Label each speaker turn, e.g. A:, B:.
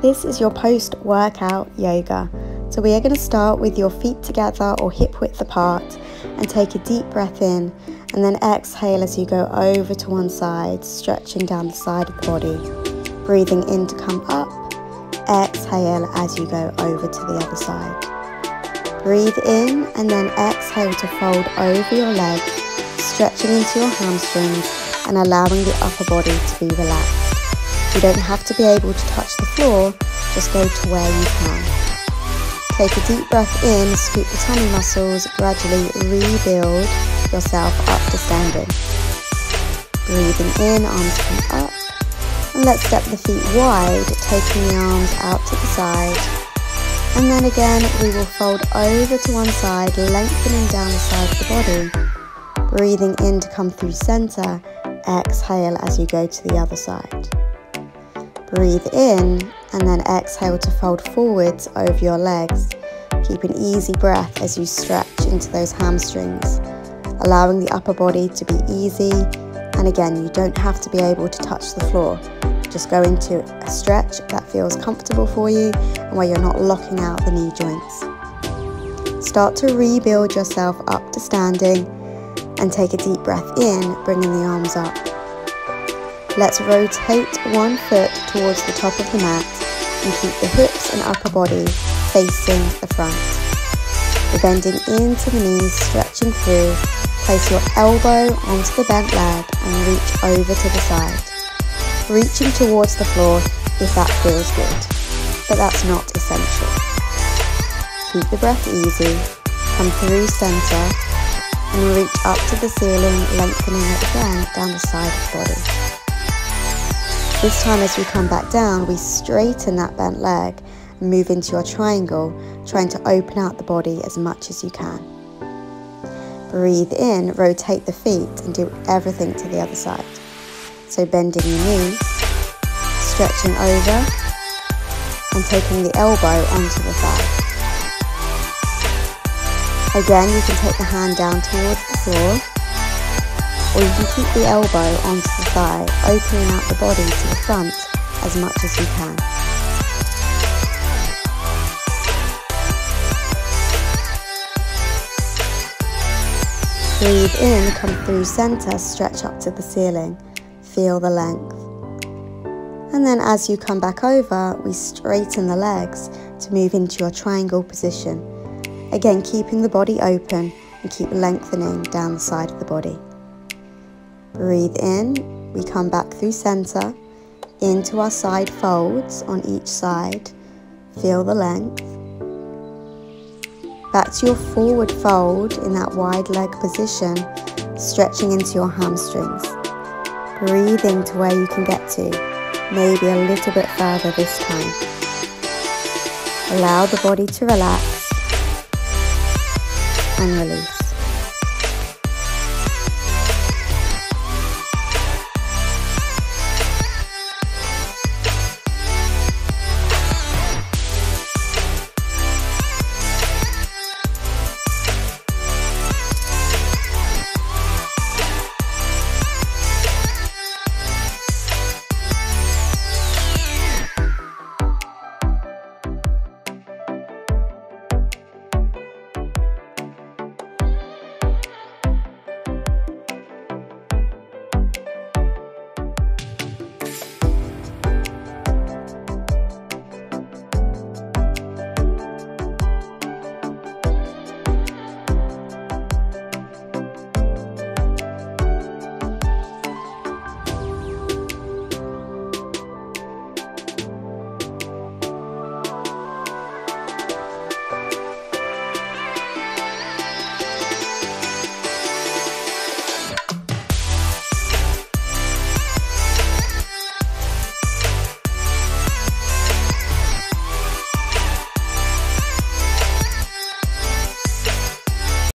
A: This is your post-workout yoga. So we are going to start with your feet together or hip width apart and take a deep breath in and then exhale as you go over to one side, stretching down the side of the body. Breathing in to come up, exhale as you go over to the other side. Breathe in and then exhale to fold over your legs, stretching into your hamstrings and allowing the upper body to be relaxed. You don't have to be able to touch the floor, just go to where you can. Take a deep breath in, scoop the tummy muscles, gradually rebuild yourself up to standing. Breathing in, arms come up. And let's step the feet wide, taking the arms out to the side. And then again, we will fold over to one side, lengthening down the side of the body. Breathing in to come through center, exhale as you go to the other side. Breathe in and then exhale to fold forwards over your legs. Keep an easy breath as you stretch into those hamstrings, allowing the upper body to be easy. And again, you don't have to be able to touch the floor. Just go into a stretch that feels comfortable for you and where you're not locking out the knee joints. Start to rebuild yourself up to standing and take a deep breath in, bringing the arms up. Let's rotate one foot towards the top of the mat and keep the hips and upper body facing the front. We're bending into the knees, stretching through. Place your elbow onto the bent leg and reach over to the side. Reaching towards the floor if that feels good, but that's not essential. Keep the breath easy, come through center, and reach up to the ceiling, lengthening it again down the side of the body. This time as we come back down, we straighten that bent leg and move into your triangle, trying to open out the body as much as you can. Breathe in, rotate the feet and do everything to the other side. So bending the knees, stretching over and taking the elbow onto the thigh. Again, you can take the hand down towards the floor or you can keep the elbow onto the thigh, opening out the body to the front as much as you can. Breathe in, come through center, stretch up to the ceiling. Feel the length. And then as you come back over, we straighten the legs to move into your triangle position. Again, keeping the body open and keep lengthening down the side of the body. Breathe in, we come back through center, into our side folds on each side. Feel the length. Back to your forward fold in that wide leg position, stretching into your hamstrings. Breathe in to where you can get to, maybe a little bit further this time. Allow the body to relax and release.